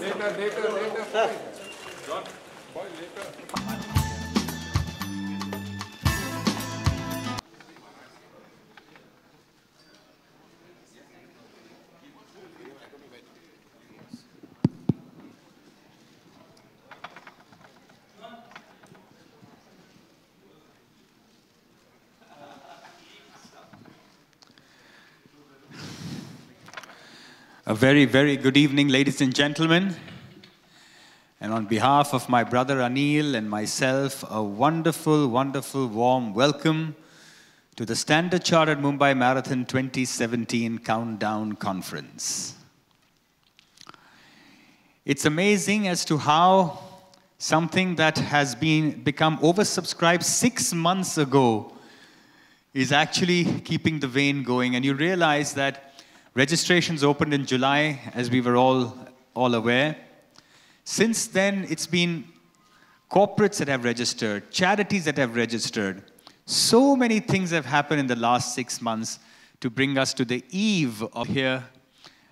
Later, later, later. John, boy, later. A very, very good evening, ladies and gentlemen. And on behalf of my brother Anil and myself, a wonderful, wonderful, warm welcome to the Standard Chartered Mumbai Marathon 2017 Countdown Conference. It's amazing as to how something that has been become oversubscribed six months ago is actually keeping the vein going. And you realize that Registrations opened in July, as we were all, all aware. Since then, it's been corporates that have registered, charities that have registered. So many things have happened in the last six months to bring us to the eve of here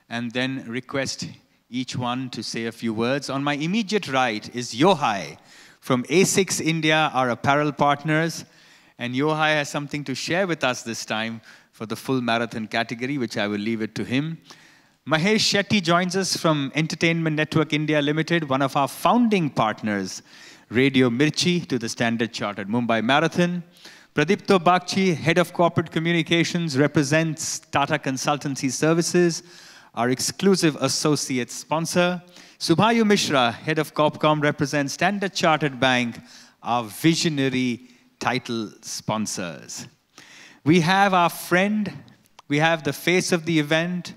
and then request each one to say a few words. On my immediate right is Yohai from ASICS India, our apparel partners. And Yohai has something to share with us this time for the full marathon category, which I will leave it to him. Mahesh Shetty joins us from Entertainment Network India Limited, one of our founding partners, Radio Mirchi to the Standard Chartered Mumbai Marathon. Pradipto Bagchi, Head of Corporate Communications, represents Tata Consultancy Services, our exclusive associate sponsor. Subhayu Mishra, Head of Corpcom, represents Standard Chartered Bank, our visionary title sponsors. We have our friend, we have the face of the event,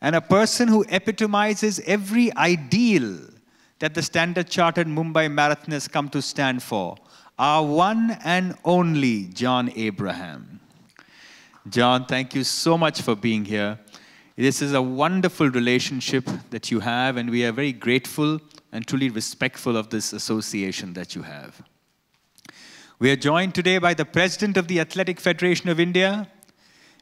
and a person who epitomizes every ideal that the Standard Chartered Mumbai Marathon has come to stand for. Our one and only John Abraham. John, thank you so much for being here. This is a wonderful relationship that you have, and we are very grateful and truly respectful of this association that you have. We are joined today by the President of the Athletic Federation of India.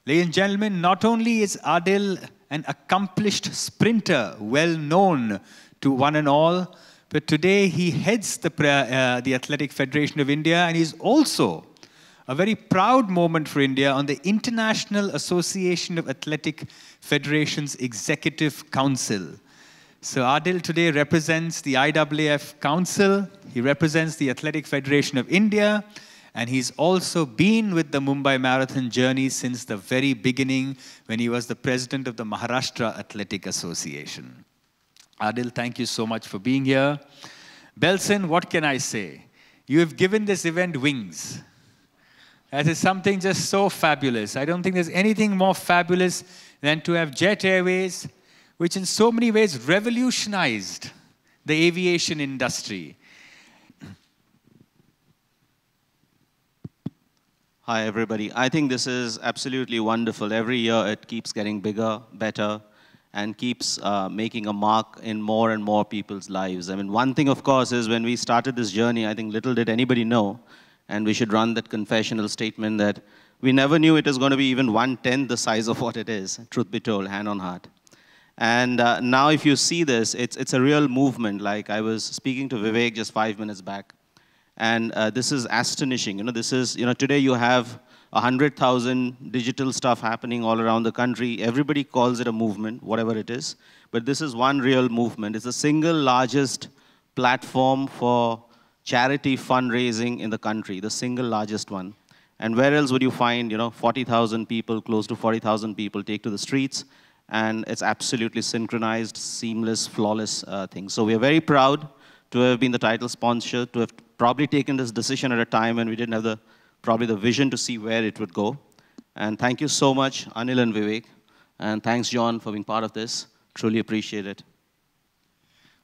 Ladies and gentlemen, not only is Adil an accomplished sprinter, well known to one and all, but today he heads the, uh, the Athletic Federation of India and is also a very proud moment for India on the International Association of Athletic Federations Executive Council. So Adil today represents the IAAF Council, he represents the Athletic Federation of India, and he's also been with the Mumbai Marathon journey since the very beginning when he was the president of the Maharashtra Athletic Association. Adil, thank you so much for being here. Belson, what can I say? You have given this event wings. That is something just so fabulous. I don't think there's anything more fabulous than to have Jet Airways, which in so many ways revolutionized the aviation industry. Hi, everybody. I think this is absolutely wonderful. Every year it keeps getting bigger, better, and keeps uh, making a mark in more and more people's lives. I mean, one thing, of course, is when we started this journey, I think little did anybody know, and we should run that confessional statement that we never knew it was going to be even one-tenth the size of what it is, truth be told, hand on heart. And uh, now if you see this, it's, it's a real movement. Like I was speaking to Vivek just five minutes back. And uh, this is astonishing. You know, this is, you know, today you have 100,000 digital stuff happening all around the country. Everybody calls it a movement, whatever it is. But this is one real movement. It's the single largest platform for charity fundraising in the country, the single largest one. And where else would you find, you know, 40,000 people, close to 40,000 people take to the streets and it's absolutely synchronized, seamless, flawless uh, thing. So we are very proud to have been the title sponsor, to have probably taken this decision at a time when we didn't have the probably the vision to see where it would go. And thank you so much, Anil and Vivek. And thanks, John, for being part of this. Truly appreciate it.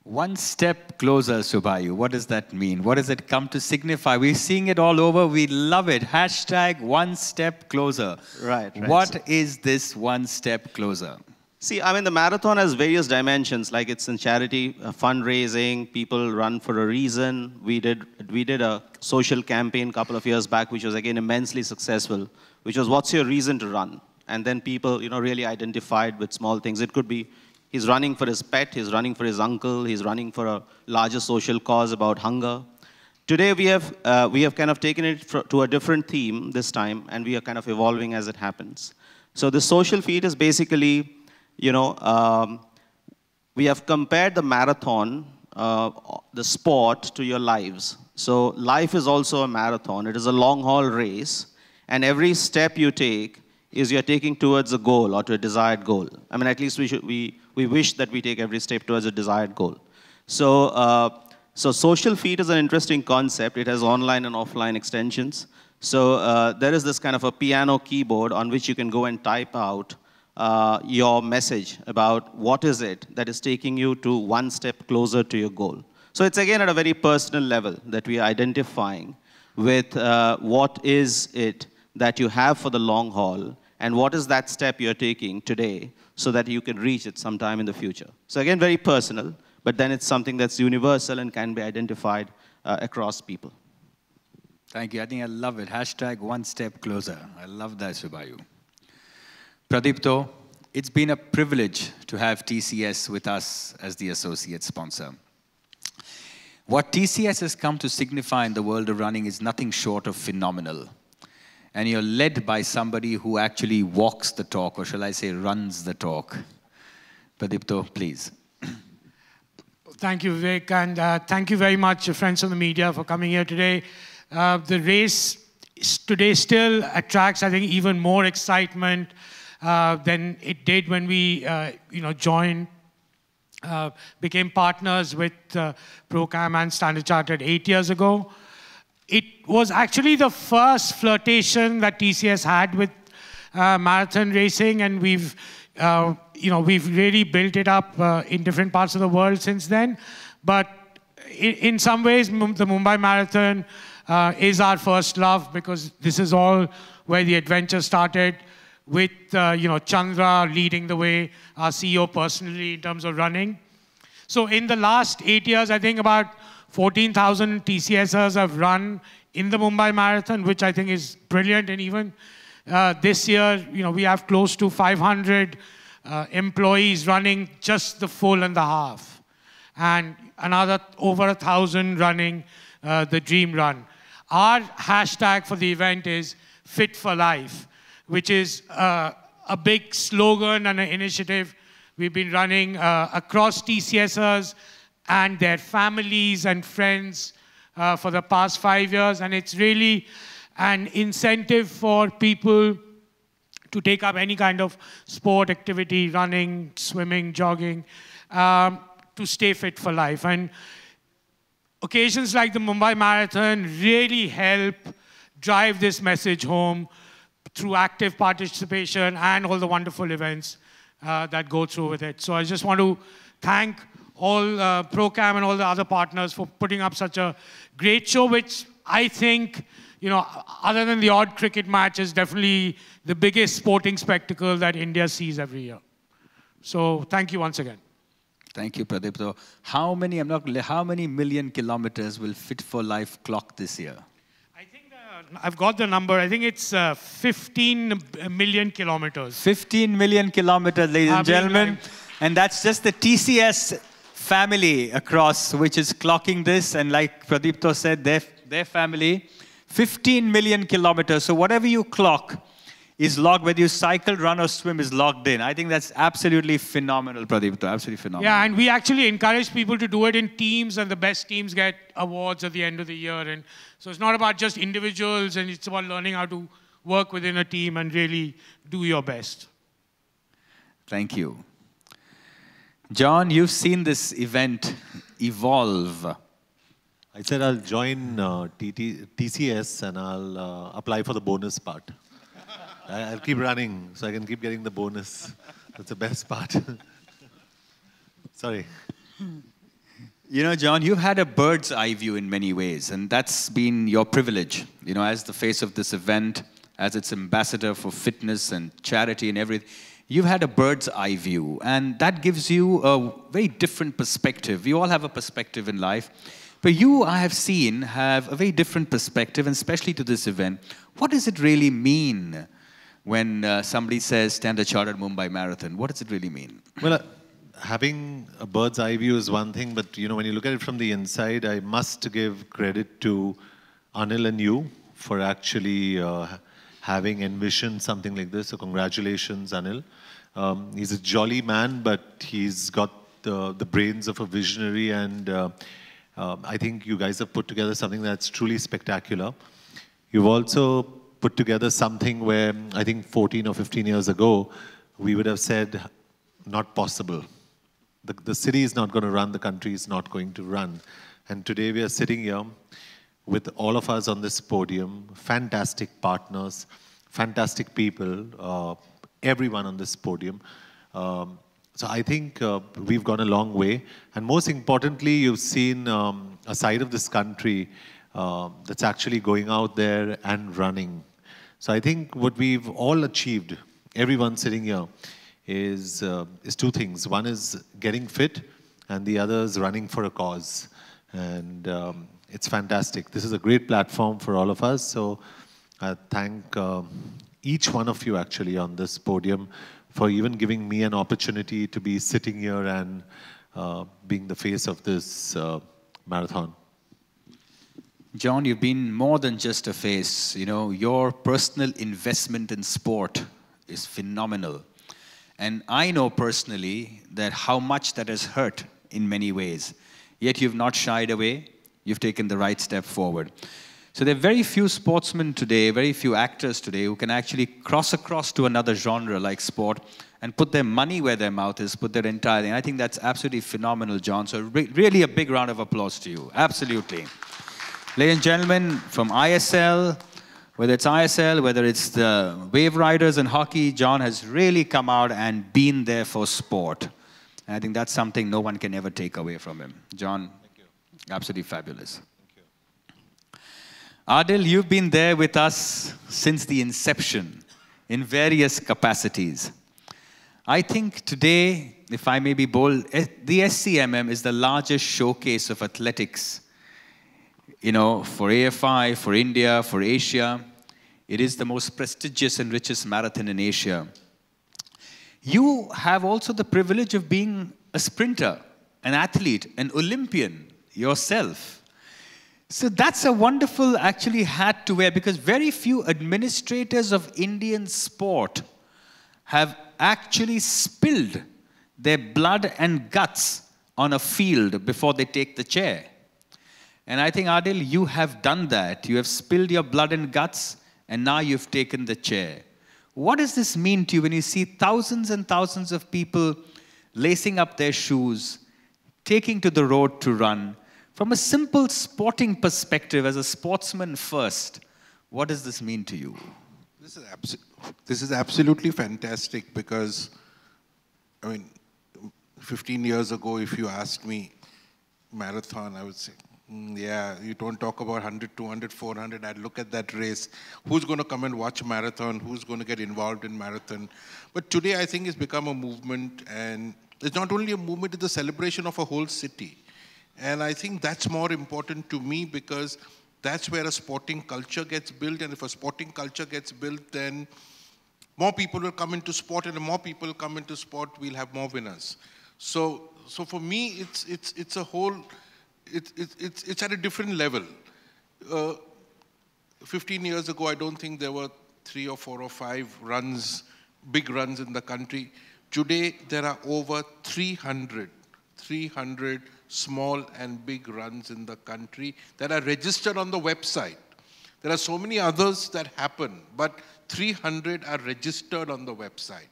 One step closer, Subhayu. What does that mean? What does it come to signify? We're seeing it all over. We love it. Hashtag one step closer. Right. right. What is this one step closer? See, I mean, the marathon has various dimensions, like it's in charity, uh, fundraising, people run for a reason. We did, we did a social campaign a couple of years back, which was again immensely successful, which was what's your reason to run? and then people, you know, really identified with small things. It could be he's running for his pet, he's running for his uncle, he's running for a larger social cause about hunger. Today we have, uh, we have kind of taken it to a different theme this time, and we are kind of evolving as it happens. So the social feed is basically, you know, um, we have compared the marathon, uh, the sport, to your lives. So life is also a marathon. It is a long haul race. And every step you take is you're taking towards a goal or to a desired goal. I mean, at least we, should, we, we wish that we take every step towards a desired goal. So, uh, so social feed is an interesting concept. It has online and offline extensions. So uh, there is this kind of a piano keyboard on which you can go and type out uh, your message about what is it that is taking you to one step closer to your goal. So it's again at a very personal level that we are identifying with uh, what is it that you have for the long haul and what is that step you're taking today so that you can reach it sometime in the future. So again, very personal, but then it's something that's universal and can be identified uh, across people. Thank you. I think I love it. Hashtag one step closer. I love that, Subhayu. Pradipto, it's been a privilege to have TCS with us as the associate sponsor. What TCS has come to signify in the world of running is nothing short of phenomenal. And you're led by somebody who actually walks the talk, or shall I say, runs the talk. Pradipto, please. Thank you, Vivek, and uh, thank you very much, friends of the media, for coming here today. Uh, the race today still attracts, I think, even more excitement uh, than it did when we, uh, you know, joined uh, became partners with uh, Procam and Standard Chartered eight years ago. It was actually the first flirtation that TCS had with uh, marathon racing, and we've, you know, we've really built it up in different parts of the world since then. But in, in some ways, the Mumbai Marathon is our first love because this is all where the adventure started with uh, you know Chandra leading the way, our CEO personally in terms of running. So in the last eight years, I think about 14,000 TCSers have run in the Mumbai Marathon, which I think is brilliant. And even uh, this year, you know, we have close to 500 uh, employees running just the full and the half, and another over a thousand running uh, the Dream Run. Our hashtag for the event is Fit for Life which is uh, a big slogan and an initiative we've been running uh, across TCSers and their families and friends uh, for the past five years. And it's really an incentive for people to take up any kind of sport activity, running, swimming, jogging, um, to stay fit for life. And occasions like the Mumbai Marathon really help drive this message home through active participation and all the wonderful events uh, that go through with it. So I just want to thank all uh, Procam and all the other partners for putting up such a great show, which I think, you know, other than the odd cricket match, is definitely the biggest sporting spectacle that India sees every year. So thank you once again. Thank you, Pradeep. So how many, I'm not, how many million kilometers will Fit for Life clock this year? I've got the number. I think it's uh, 15 million kilometers. 15 million kilometers, ladies and gentlemen. And that's just the TCS family across, which is clocking this. And like Pradipto said, their, their family, 15 million kilometers. So whatever you clock, is logged, whether you cycle, run, or swim, is logged in. I think that's absolutely phenomenal, Pradeep. Absolutely phenomenal. Yeah, and we actually encourage people to do it in teams, and the best teams get awards at the end of the year. And so it's not about just individuals, and it's about learning how to work within a team and really do your best. Thank you. John, you've seen this event evolve. I said I'll join uh, TT, TCS and I'll uh, apply for the bonus part. I'll keep running so I can keep getting the bonus. That's the best part. Sorry. You know, John, you've had a bird's eye view in many ways, and that's been your privilege. You know, as the face of this event, as its ambassador for fitness and charity and everything, you've had a bird's eye view, and that gives you a very different perspective. We all have a perspective in life, but you, I have seen, have a very different perspective, and especially to this event. What does it really mean when uh, somebody says Standard Chartered Mumbai Marathon? What does it really mean? Well, uh, having a bird's eye view is one thing, but you know, when you look at it from the inside, I must give credit to Anil and you for actually uh, having envisioned something like this. So congratulations, Anil. Um, he's a jolly man, but he's got the, the brains of a visionary, and uh, uh, I think you guys have put together something that's truly spectacular. You've also put together something where I think 14 or 15 years ago, we would have said, not possible. The, the city is not going to run, the country is not going to run. And today we are sitting here with all of us on this podium, fantastic partners, fantastic people, uh, everyone on this podium. Um, so I think uh, we've gone a long way. And most importantly, you've seen um, a side of this country uh, that's actually going out there and running. So I think what we've all achieved, everyone sitting here, is, uh, is two things. One is getting fit, and the other is running for a cause. And um, it's fantastic. This is a great platform for all of us. So I thank um, each one of you actually on this podium for even giving me an opportunity to be sitting here and uh, being the face of this uh, marathon. John, you've been more than just a face. You know, your personal investment in sport is phenomenal. And I know personally that how much that has hurt in many ways. Yet you've not shied away. You've taken the right step forward. So there are very few sportsmen today, very few actors today who can actually cross across to another genre like sport and put their money where their mouth is, put their entire thing. I think that's absolutely phenomenal, John. So re really a big round of applause to you. Absolutely. Ladies and gentlemen, from ISL, whether it's ISL, whether it's the Wave Riders and hockey, John has really come out and been there for sport. And I think that's something no one can ever take away from him. John, absolutely fabulous. Adil, you've been there with us since the inception in various capacities. I think today, if I may be bold, eh, the SCMM is the largest showcase of athletics, you know, for AFI, for India, for Asia. It is the most prestigious and richest marathon in Asia. You have also the privilege of being a sprinter, an athlete, an Olympian yourself. So that's a wonderful actually hat to wear because very few administrators of Indian sport have actually spilled their blood and guts on a field before they take the chair. And I think, Adil, you have done that. You have spilled your blood and guts, and now you've taken the chair. What does this mean to you when you see thousands and thousands of people lacing up their shoes, taking to the road to run, from a simple sporting perspective, as a sportsman first, what does this mean to you? This is, this is absolutely fantastic because, I mean, 15 years ago, if you asked me marathon, I would say, Mm, yeah, you don't talk about 100, 200, 400. I'd look at that race. Who's going to come and watch marathon? Who's going to get involved in marathon? But today, I think it's become a movement, and it's not only a movement, it's a celebration of a whole city. And I think that's more important to me because that's where a sporting culture gets built. And if a sporting culture gets built, then more people will come into sport. And more people come into sport, we'll have more winners. So, so for me, it's, it's, it's a whole, it, it, it's, it's at a different level. Uh, 15 years ago, I don't think there were three or four or five runs, big runs in the country. Today, there are over 300, 300 small and big runs in the country that are registered on the website. There are so many others that happen, but 300 are registered on the website.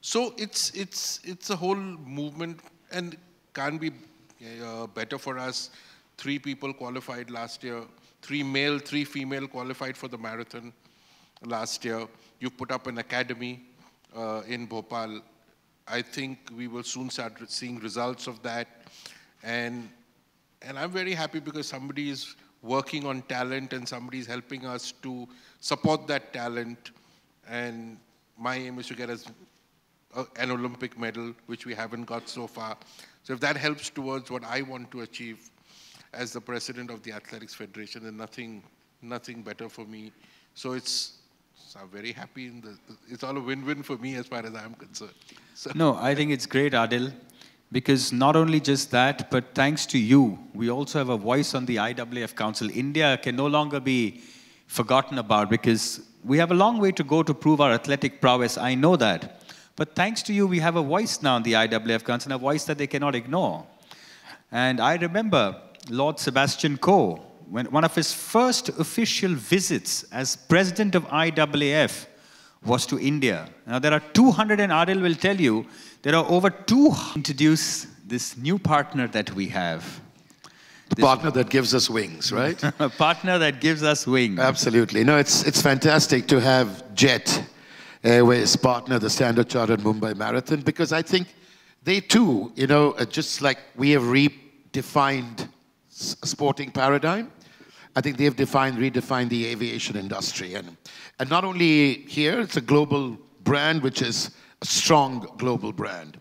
So it's, it's, it's a whole movement and can't be uh, better for us. Three people qualified last year, three male, three female qualified for the marathon last year. You put up an academy uh, in Bhopal. I think we will soon start seeing results of that. And, and I'm very happy because somebody is working on talent and somebody is helping us to support that talent. And my aim is to get us an Olympic medal, which we haven't got so far. So if that helps towards what I want to achieve as the president of the Athletics Federation, then nothing, nothing better for me. So it's So I'm very happy. In the, it's all a win-win for me as far as I'm concerned. So. No, I think it's great, Adil, because not only just that, but thanks to you, we also have a voice on the IAAF Council. India can no longer be forgotten about because we have a long way to go to prove our athletic prowess. I know that. But thanks to you, we have a voice now in the IAAF Council, a voice that they cannot ignore. And I remember Lord Sebastian Coe, when one of his first official visits as president of IAAF was to India. Now there are 200, and Adil will tell you, there are over 200 introduce this new partner that we have. The partner that gives us wings, right? a partner that gives us wings. Absolutely. No, it's, it's fantastic to have Jet Airways partner the Standard Chartered Mumbai Marathon because I think they too, you know, uh, just like we have redefined sporting paradigm, I think they've defined, redefined the aviation industry. And, and not only here, it's a global brand, which is a strong global brand.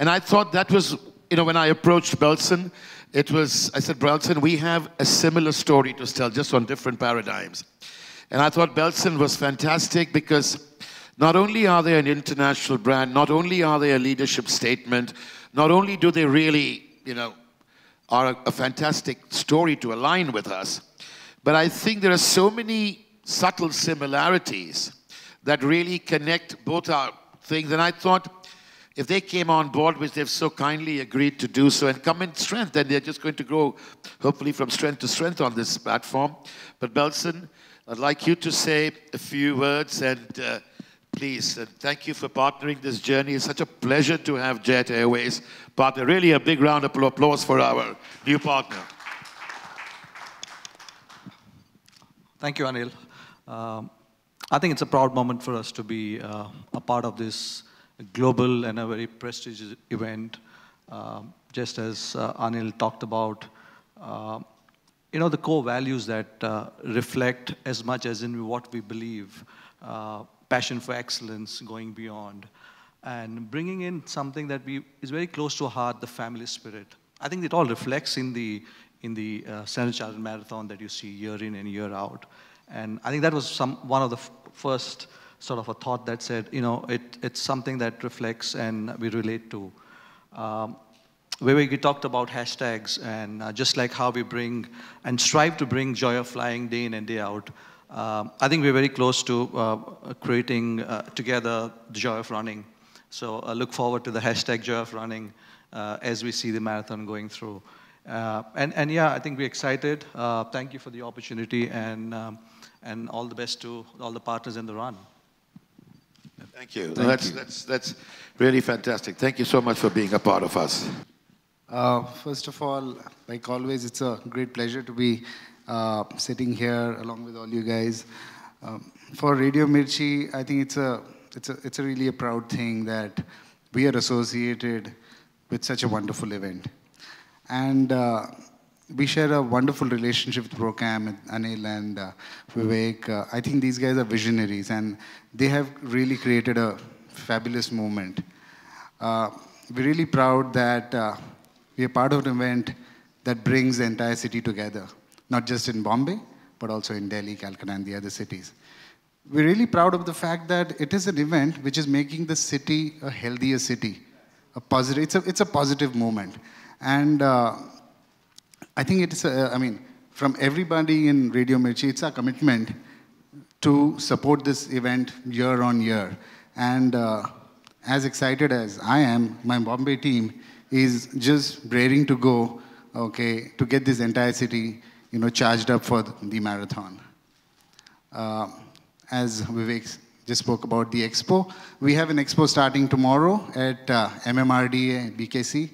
And I thought that was, you know, when I approached Belson, it was, I said, Belson, we have a similar story to tell, just on different paradigms. And I thought Belson was fantastic because not only are they an international brand, not only are they a leadership statement, not only do they really, you know, are a, a fantastic story to align with us, but I think there are so many subtle similarities that really connect both our things. And I thought if they came on board, which they've so kindly agreed to do so, and come in strength, then they're just going to grow, hopefully, from strength to strength on this platform. But Belson, I'd like you to say a few words and uh, please, and thank you for partnering this journey. It's such a pleasure to have Jet Airways partner. Really a big round of applause for our new partner. Thank you, Anil. Um, I think it's a proud moment for us to be uh, a part of this global and a very prestigious event. Um, just as uh, Anil talked about, uh, you know, the core values that uh, reflect as much as in what we believe, uh, passion for excellence, going beyond, and bringing in something that we, is very close to our heart, the family spirit. I think it all reflects in the, in the uh, Chartered Marathon that you see year in and year out. And I think that was some, one of the first sort of a thought that said, you know, it, it's something that reflects and we relate to. Um, we talked about hashtags and uh, just like how we bring and strive to bring joy of flying day in and day out. Uh, I think we're very close to uh, creating uh, together the joy of running. So I look forward to the hashtag joy of running uh, as we see the marathon going through. Uh, and, and yeah, I think we're excited. thank you for the opportunity and, um, and all the best to all the partners in the run. Thank you. Thank that's, you. That's, that's really fantastic. Thank you so much for being a part of us. Uh, first of all, like always, it's a great pleasure to be uh, sitting here along with all you guys. Um, for Radio Mirchi, I think it's a, it's, a, it's a really a proud thing that we are associated with such a wonderful event. And uh, we share a wonderful relationship with Procam, Anil and uh, Vivek. Uh, I think these guys are visionaries and they have really created a fabulous movement. Uh, we're really proud that uh, we are part of an event that brings the entire city together, not just in Bombay, but also in Delhi, Calcutta, and the other cities. We're really proud of the fact that it is an event which is making the city a healthier city. A positive, it's, a, it's a positive movement. And uh, I think it's, a, I mean, from everybody in Radio Mirchi, it's our commitment to support this event year on year. And uh, as excited as I am, my Bombay team is just raring to go, okay, to get this entire city, you know, charged up for the marathon. Uh, as Vivek just spoke about the expo, we have an expo starting tomorrow at uh, MMRDA BKC.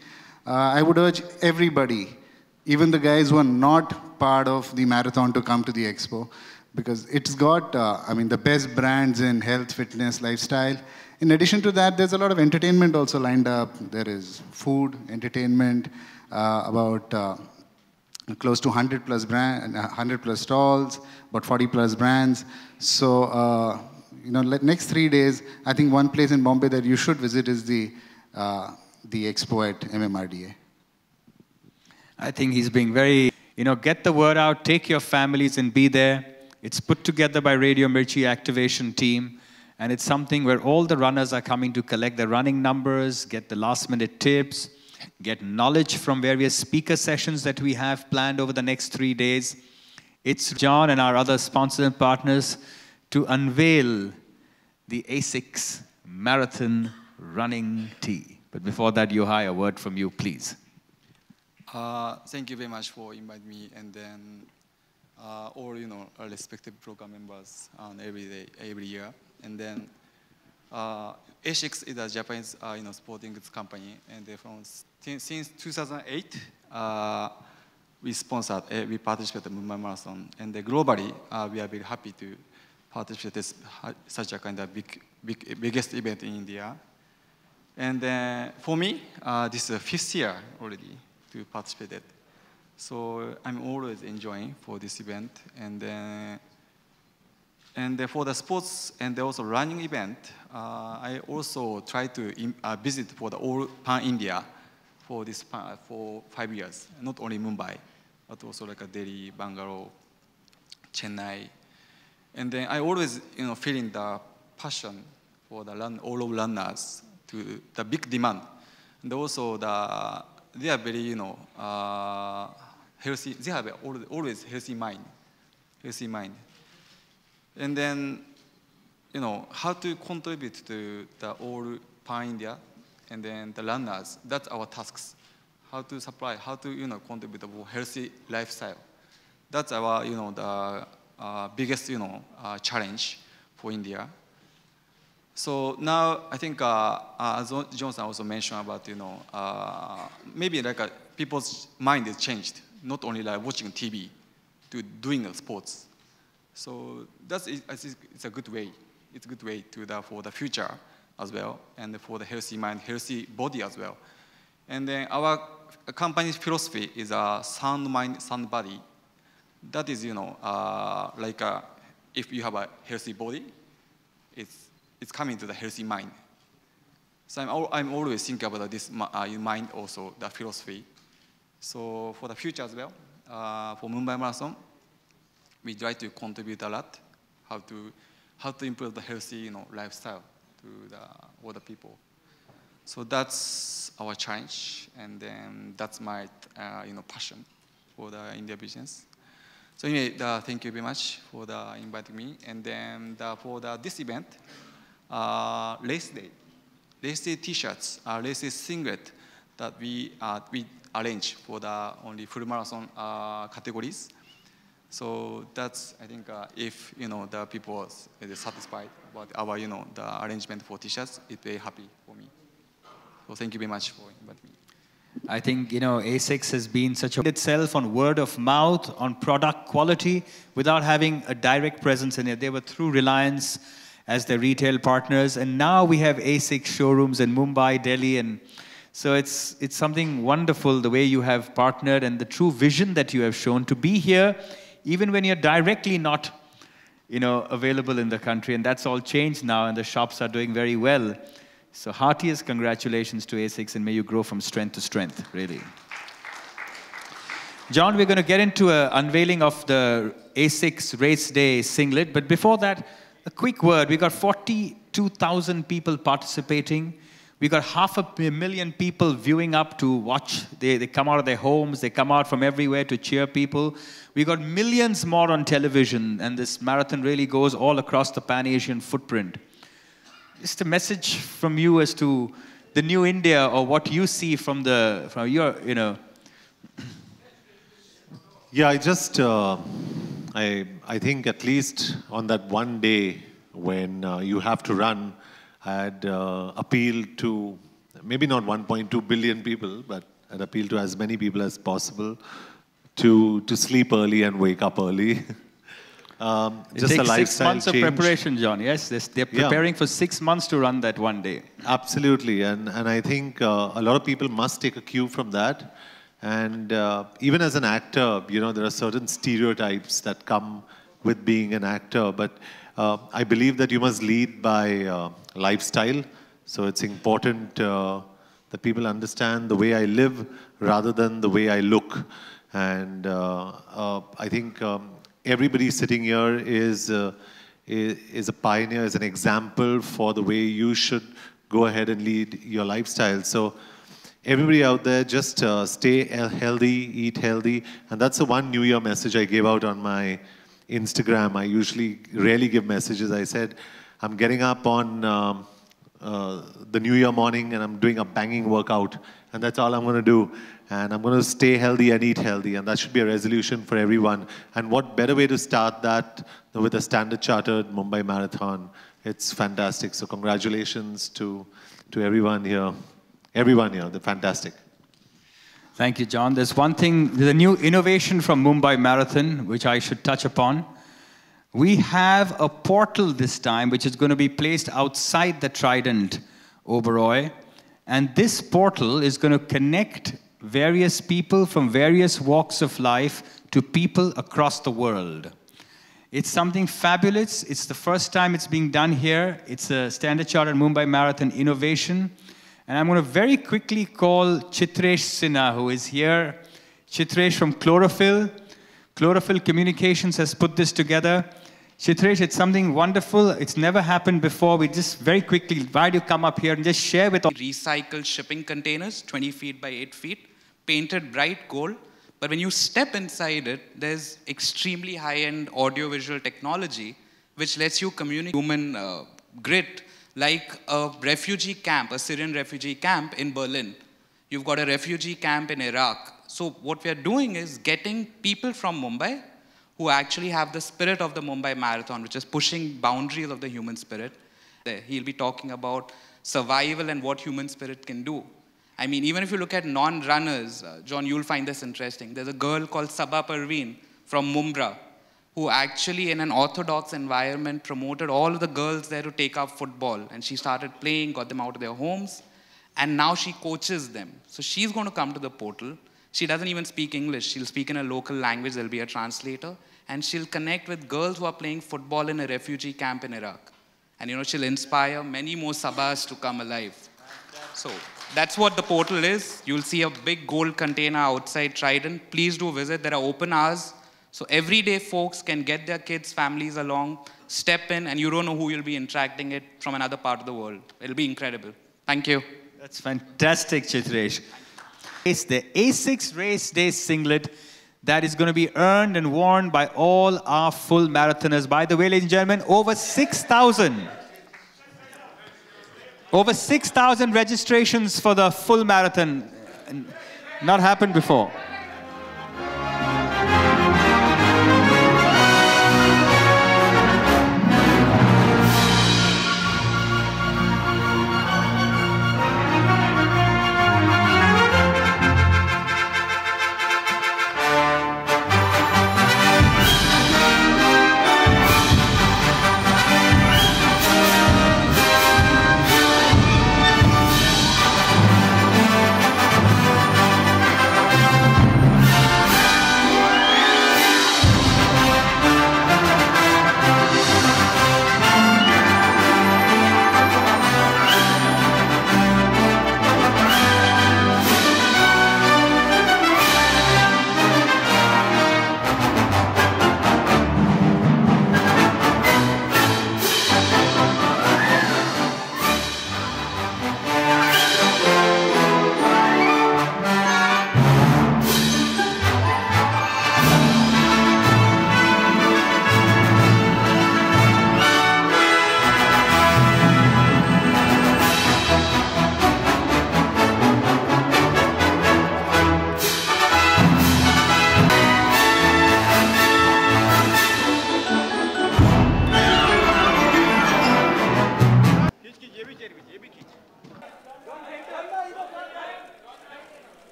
Uh, I would urge everybody even the guys who are not part of the marathon to come to the expo because it's got, uh, I mean, the best brands in health, fitness, lifestyle. In addition to that, there's a lot of entertainment also lined up. There is food, entertainment, uh, about uh, close to 100 plus brand, 100 plus stalls, about 40 plus brands. So, uh, you know, next three days, I think one place in Bombay that you should visit is the, uh, the expo at MMRDA. I think he's being very, you know, get the word out, take your families and be there. It's put together by Radio Mirchi Activation Team. And it's something where all the runners are coming to collect the running numbers, get the last minute tips, get knowledge from various speaker sessions that we have planned over the next three days. It's John and our other sponsors and partners to unveil the ASICS Marathon Running Tee. But before that, Yohai, a word from you, please. Uh, thank you very much for inviting me, and then uh, all you know, our respective program members on every day, every year, and then uh, ASICS is a Japanese uh, you know sporting goods company, and they from since 2008, uh, we sponsored, uh, we participated in Mumbai Marathon, and globally, uh, we are very happy to participate in such a kind of big, big, biggest event in India. And for me, this is the fifth year already to participate. So I'm always enjoying for this event. And and for the sports and also running event, uh, I also try to uh, visit for the all pan India for this for five years. Not only Mumbai, but also like a Delhi, Bangalore, Chennai, and then I always you know feeling the passion for the run, all of runners to the big demand, and also the they are very, you know, uh, healthy. They have always healthy mind, healthy mind. And then, you know, how to contribute to the all pan India, and then the runners. That's our tasks. How to supply, how to, you know, contribute to healthy lifestyle. That's our, you know, the uh, biggest, you know, uh, challenge for India. So now I think, uh, uh, as Johnson also mentioned about, you know, uh, maybe like a, uh, people's mind is changed, not only like watching TV to doing sports. So that's, I think it's a good way. It's a good way to the, for the future as well, and for the healthy mind, healthy body as well. And then our company's philosophy is a sound mind, sound body. That is, you know, uh, like uh, if you have a healthy body, it's it's coming to the healthy mind. So I'm, I'm always thinking about this uh, in mind also, the philosophy. So for the future as well, uh, for Mumbai Marathon, we try to contribute a lot, how to, how to improve the healthy you know, lifestyle to the, other people. So that's our challenge, and then that's my uh, you know, passion for the India business. So anyway, the, thank you very much for the inviting me. And then the, for the, this event, uh, race day. Race day t-shirts, uh, race day singlet that we, uh, we arrange for the only full marathon uh, categories. So that's, I think, uh, if, you know, the people are satisfied about our, you know, the arrangement for t-shirts, it's very happy for me. So thank you very much for inviting me. I think, you know, ASICS has been such a itself on word of mouth, on product quality, without having a direct presence in it. They were through Reliance as their retail partners. And now we have ASICS showrooms in Mumbai, Delhi, and so it's, it's something wonderful the way you have partnered and the true vision that you have shown to be here, even when you're directly not you know, available in the country. And that's all changed now, and the shops are doing very well. So heartiest congratulations to ASICS, and may you grow from strength to strength, really. John, we're going to get into an unveiling of the ASICS Race Day singlet, but before that, a quick word. We got 42,000 people participating. We got half a million people viewing up to watch. They, they come out of their homes, they come out from everywhere to cheer people. We got millions more on television, and this marathon really goes all across the Pan Asian footprint. Just a message from you as to the new India or what you see from the from your you know. Yeah, I just uh, I, I think at least on that one day when uh, you have to run, had uh, appealed to maybe not 1.2 billion people, but I'd appealed to as many people as possible to, to sleep early and wake up early. um, it just takes six months change. of preparation, John. Yes, they're preparing yeah. for six months to run that one day. Absolutely, and and I think uh, a lot of people must take a cue from that. And uh, even as an actor, you know, there are certain stereotypes that come with being an actor. But uh, I believe that you must lead by uh, lifestyle. So it's important uh, that people understand the way I live rather than the way I look. And uh, uh, I think um, everybody sitting here is, is, a pioneer, is an example for the way you should go ahead and lead your lifestyle. So everybody out there, just stay healthy, eat healthy. And that's the one New Year message I gave out on my Instagram. I usually rarely give messages. I said, I'm getting up on um, uh, the New Year morning and I'm doing a banging workout. And that's all I'm going to do. And I'm going to stay healthy and eat healthy. And that should be a resolution for everyone. And what better way to start that than with a standard chartered Mumbai Marathon? It's fantastic. So congratulations to, to everyone here. Everyone here, they're fantastic. Thank you, John. There's one thing, there's a new innovation from Mumbai Marathon, which I should touch upon. We have a portal this time, which is going to be placed outside the Trident Oberoi. And this portal is going to connect various people from various walks of life to people across the world. It's something fabulous. It's the first time it's being done here. It's a Standard Chartered Mumbai Marathon innovation. And I'm going to very quickly call Chitresh Sinha, who is here. Chitresh from Chlorophyll. Chlorophyll Communications has put this together. Chitresh, it's something wonderful. It's never happened before. We just very quickly, why do you come up here and just share with all? Recycled shipping containers, 20 feet by 8 feet, painted bright gold. But when you step inside it, there's extremely high-end audio-visual technology which lets you communicate human uh, grit like a refugee camp, a Syrian refugee camp in Berlin. You've got a refugee camp in Iraq. So what we are doing is getting people from Mumbai who actually have the spirit of the Mumbai Marathon, which is pushing boundaries of the human spirit. He'll be talking about survival and what human spirit can do. I mean, even if you look at non-runners, uh, John, you'll find this interesting. There's a girl called Sabaa Parveen from Mumbai who actually in an orthodox environment promoted all of the girls there to take up football. And she started playing, got them out of their homes, and now she coaches them. So she's going to come to the portal. She doesn't even speak English. She'll speak in a local language. There'll be a translator. And she'll connect with girls who are playing football in a refugee camp in Iraq. And, you know, she'll inspire many more Sabaas to come alive. So that's what the portal is. You'll see a big gold container outside Trident. Please do visit. There are open hours. So everyday folks can get their kids, families along, step in, and you don't know who you'll be interacting it from another part of the world. It'll be incredible. Thank you. That's fantastic, Chitresh. It's the ASICS Race Day singlet that is going to be earned and worn by all our full marathoners. By the way, ladies and gentlemen, over 6,000. Over 6,000 registrations for the full marathon. Not happened before.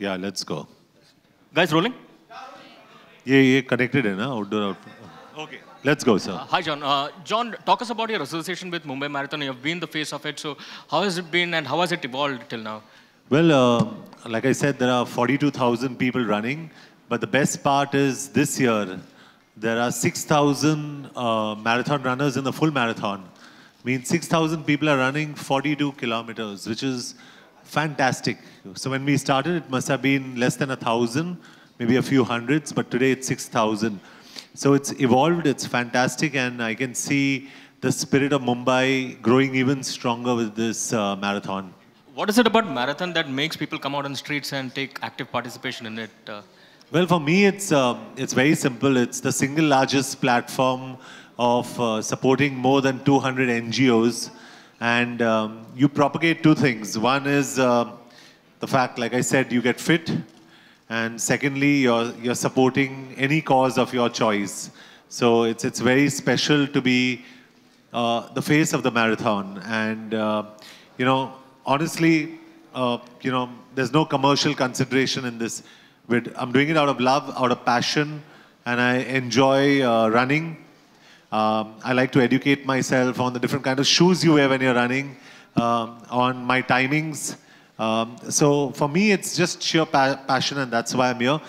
Yeah, let's go. Guys, rolling? Yeah, yeah, connected in, na, outdoor, outdoor. Okay. Let's go, sir. Uh, hi, John. Uh, John, talk us about your association with Mumbai Marathon. You've been the face of it. So how has it been and how has it evolved till now? Well, uh, like I said, there are 42,000 people running. But the best part is this year, there are 6,000 uh, marathon runners in the full marathon. I means 6,000 people are running 42 kilometers, which is fantastic. So when we started, it must have been less than a thousand, maybe a few hundreds, but today it's 6,000. So it's evolved, it's fantastic, and I can see the spirit of Mumbai growing even stronger with this uh, marathon. What is it about marathon that makes people come out on the streets and take active participation in it? Uh, Well, for me, it's, um, it's very simple. It's the single largest platform of uh, supporting more than 200 NGOs. And um, you propagate two things. One is uh, the fact, like I said, you get fit. And secondly, you're, you're supporting any cause of your choice. So it's, it's very special to be uh, the face of the marathon. And, uh, you know, honestly, uh, you know, there's no commercial consideration in this. I'm doing it out of love, out of passion, and I enjoy uh, running. Um, I like to educate myself on the different kind of shoes you wear when you're running, um, on my timings. Um, so for me, it's just sheer pa- passion, and that's why I'm here.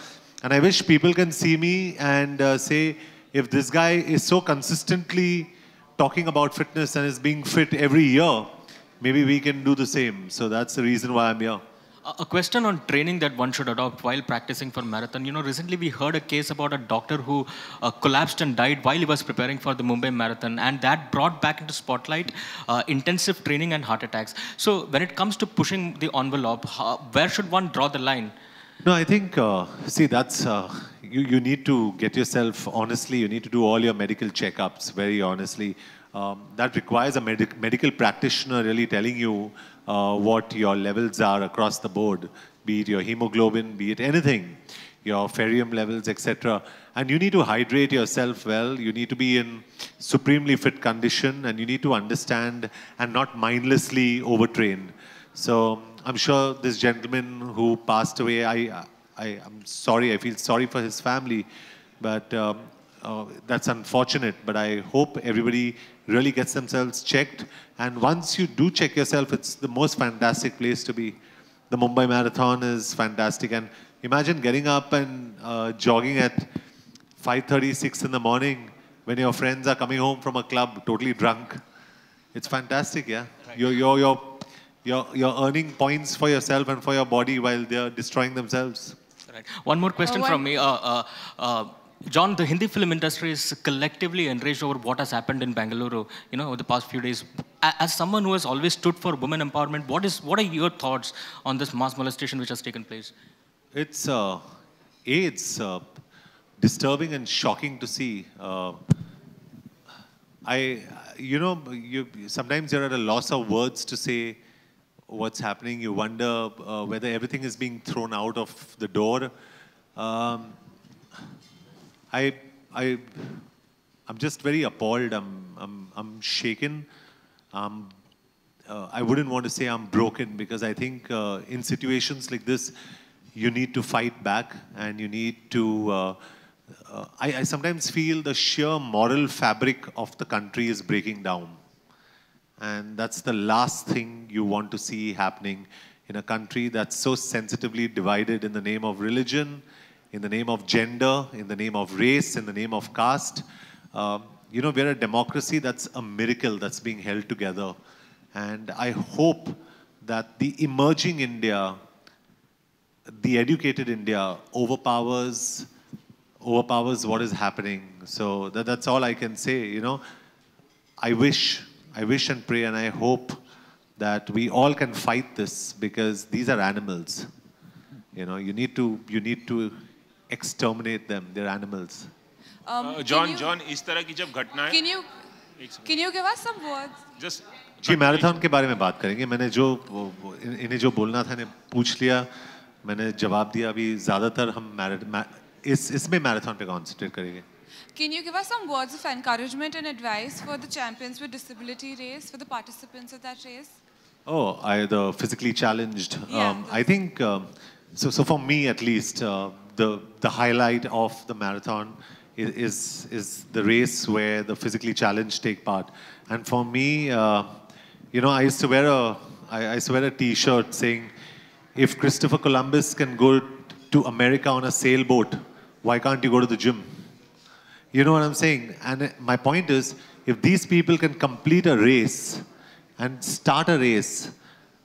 And I wish people can see me and uh, say, if this guy is so consistently talking about fitness and is being fit every year, maybe we can do the same. So that's the reason why I'm here. A question on training that one should adopt while practicing for marathon. You know, recently we heard a case about a doctor who uh, collapsed and died while he was preparing for the Mumbai Marathon, and that brought back into spotlight uh, intensive training and heart attacks. So, when it comes to pushing the envelope, where should one draw the line? No, I think, uh, see, that's, uh, you, you need to get yourself, honestly, you need to do all your medical checkups, very honestly. Um, that requires a medic- medical practitioner really telling you uh, what your levels are across the board, be it your hemoglobin, be it anything, your ferritin levels, etc. And you need to hydrate yourself well. You need to be in supremely fit condition, and you need to understand and not mindlessly overtrain. So I'm sure this gentleman who passed away, I, I, I'm sorry, I feel sorry for his family, but um, uh, that's unfortunate. But I hope everybody really gets themselves checked. And once you do check yourself, it's the most fantastic place to be. The Mumbai Marathon is fantastic. And imagine getting up and uh, jogging at 5.36 in the morning when your friends are coming home from a club totally drunk. It's fantastic, yeah. You're, you're, you're, you're, you're earning points for yourself and for your body while they're destroying themselves. Right. One more question Uh, from me. Uh, uh, uh, John, the Hindi film industry is collectively enraged over what has happened in Bangalore, you know, over the past few days. As someone who has always stood for women empowerment, what is what are your thoughts on this mass molestation which has taken place? It's, uh, it's uh, disturbing and shocking to see. Uh, I, you know, you, sometimes you're at a loss of words to say what's happening. You wonder uh, whether everything is being thrown out of the door. Um, I, I, I'm just very appalled. I'm, I'm, I'm shaken. Um, uh, I wouldn't want to say I'm broken because I think uh, in situations like this, you need to fight back and you need to. Uh, uh, I, I sometimes feel the sheer moral fabric of the country is breaking down. And that's the last thing you want to see happening in a country that's so sensitively divided in the name of religion, in the name of gender, in the name of race, in the name of caste. Um, you know, we're a democracy that's a miracle that's being held together. And I hope that the emerging India, the educated India, overpowers overpowers what is happening. So that, that's all I can say. You know, I wish, I wish and pray, and I hope that we all can fight this because these are animals. You know, you need to, you need to exterminate them. They're animals. Um, Uh, John you- John इस तरह की जब घटनाएँ Can you can you give us some words? Just ji marathon के बारे में बात करेंगे मैंने जो वो- वो- इन- इन्हें जो बोलना था इन्हें पूछ लिया मैंने जवाब दिया अभी ज़्यादातर हम मैरा- मै- इस इसमें मैराथन पे कॉन्सेंट्रेट करेंगे Can you give us some words of encouragement and advice for the champions with disability race, for the participants of that race? Oh, I the physically challenged. Yeah, Um, I think um, so. So for me, at least, uh, the, the highlight of the marathon is, is, the race where the physically challenged take part. And for me, uh, you know, I used to wear a, I, I used to wear a t-shirt saying, if Christopher Columbus can go to America on a sailboat, why can't you go to the gym? You know what I'm saying? And uh, my point is, if these people can complete a race and start a race,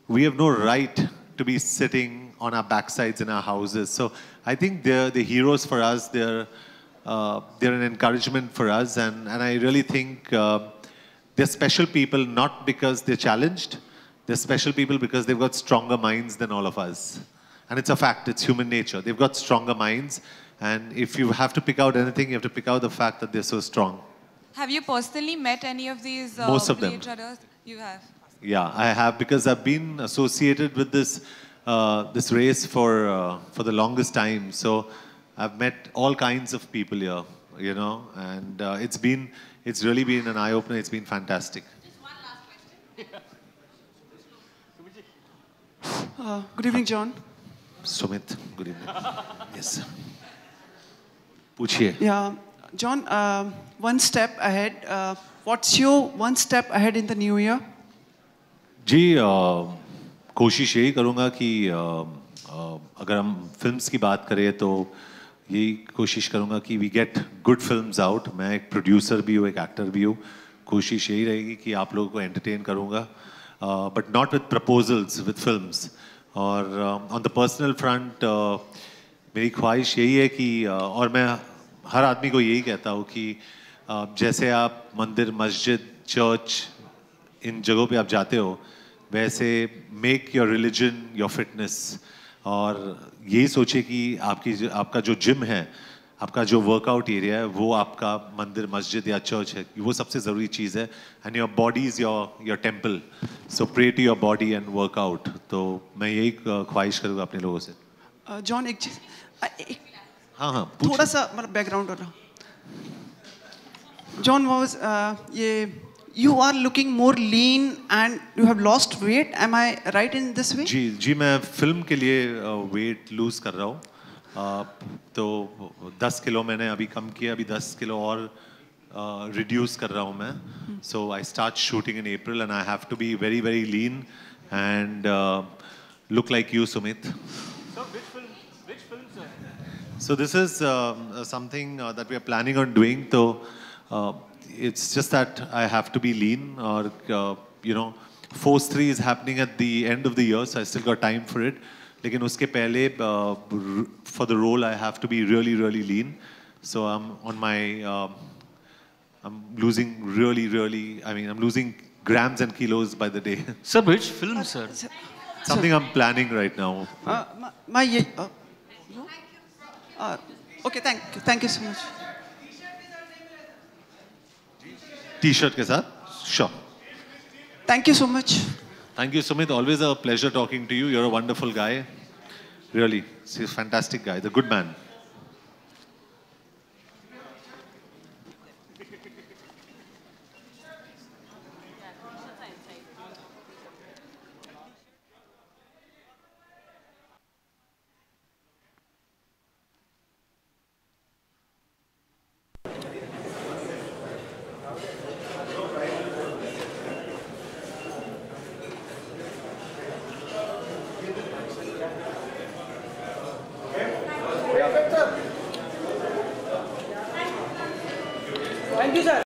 we have no right to be sitting on our backsides in our houses. So I think they're the heroes for us. They're, uh, they're an encouragement for us. And, and I really think uh, they're special people not because they're challenged. They're special people because they've got stronger minds than all of us. And it's a fact, it's human nature. They've got stronger minds. And if you have to pick out anything, you have to pick out the fact that they're so strong. Have you personally met any of these uh, Most of them. You have. Yeah, I have because I've been associated with this uh, this race for uh, for the longest time. So I've met all kinds of people here, you know, and uh, it's been it's really been an eye opener. It's been fantastic. Just one last question. Uh, good evening, John. Sumit, good evening. yes. Puchhiye. Yeah, John. Uh, one step ahead. Uh, what's your one step ahead in the new year? जी कोशिश यही करूँगा कि अ, अ, अगर हम films की बात करें तो यही कोशिश करूँगा कि we get good films out मैं एक प्रोड्यूसर भी हूँ एक एक्टर भी हूँ। कोशिश यही रहेगी कि आप लोगों को एंटरटेन करूँगा। But not with proposals with films और ऑन द पर्सनल फ्रंट मेरी ख्वाहिश यही है कि अ, और मैं हर आदमी को यही कहता हूँ कि अ, जैसे आप मंदिर मस्जिद चर्च इन जगहों पे आप जाते हो वैसे make your religion your fitness और यही सोचिए कि आपकी जो- आपका जो जिम है आपका जो वर्कआउट एरिया है वो आपका मंदिर मस्जिद या चर्च है वो सबसे ज़रूरी चीज़ है। And your body is your your temple so pray to your body and work out तो मैं यही ख्वाहिश करूँगा अपने लोगों से। Uh, एक चीज़ uh, एक, हाँ हाँ थोड़ा सा मतलब बैकग्राउंड was uh, ये you are looking more lean and you have lost weight. Am I right in this way? जी जी मैं फिल्म के लिए वेट लूज कर रहा हूँ अ, तो 10 किलो मैंने अभी कम किया अभी 10 किलो और रिड्यूस कर रहा हूँ मैं so I start shooting in April and I have to be very very lean and look like you Sumit So this is um, uh, something uh, that we are planning on doing. So uh, it's just that I have to be lean, or uh, you know, Force Three is happening at the end of the year, so I still got time for it. लेकिन उसके पहले uh, r- for the role I have to be really really lean. So I'm on my um I'm losing really really. I mean I'm losing grams and kilos by the day. Sir, which film, sir? Something I'm planning right now. Uh, my, my ye- uh, no? uh, okay, thank you, thank you so much. T shirt के साथ? Sure thank you so much thank you Sumit always a pleasure talking to you you're a wonderful guy really see is fantastic guy the good man